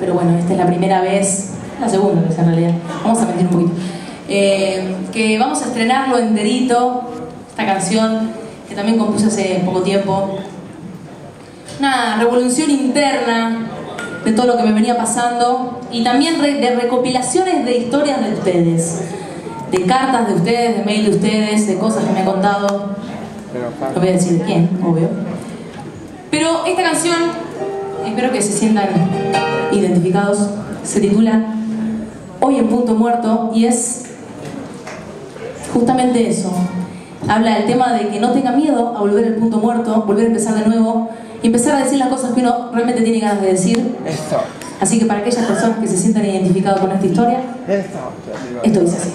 Pero bueno, esta es la primera vez, la segunda vez en realidad, vamos a mentir un poquito, eh, que vamos a estrenarlo enterito, esta canción que también compuse hace poco tiempo. Una revolución interna de todo lo que me venía pasando y también de recopilaciones de historias de ustedes, de cartas de ustedes, de mail de ustedes, de cosas que me han contado. No voy a decir de quién, obvio. Pero esta canción, espero que se sientan identificados, se titula Hoy en Punto Muerto y es justamente eso. Habla del tema de que no tenga miedo a volver al punto muerto, volver a empezar de nuevo y empezar a decir las cosas que uno realmente tiene ganas de decir. Así que para aquellas personas que se sientan identificadas con esta historia, esto dice así.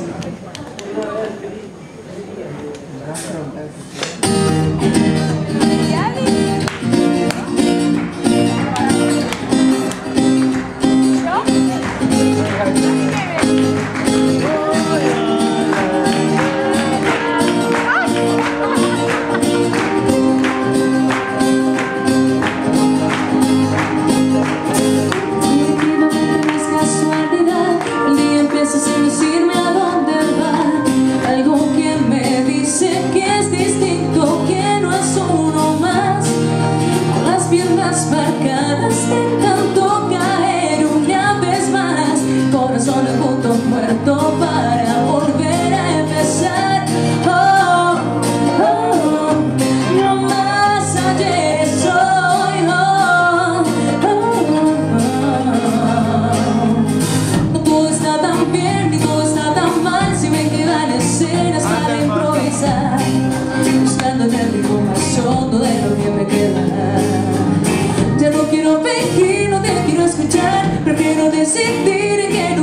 Let's it again.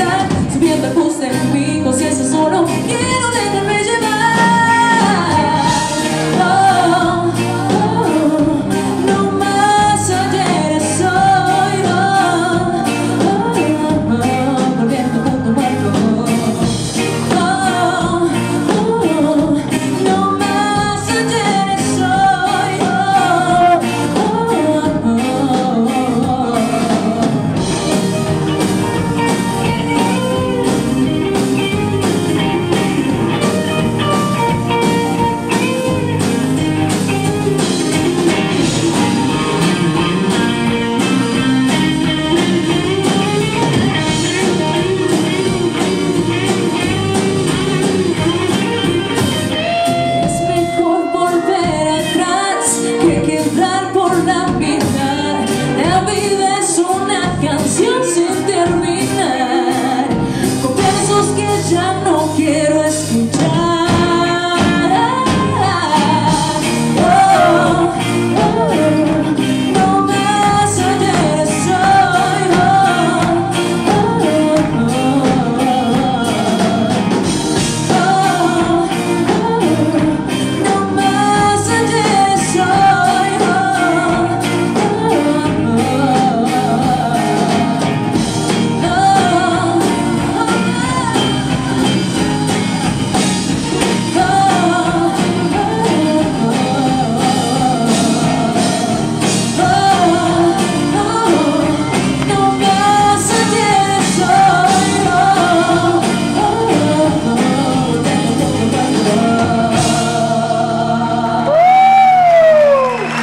Estar Subiendo el bus de mi conciencia solo quiero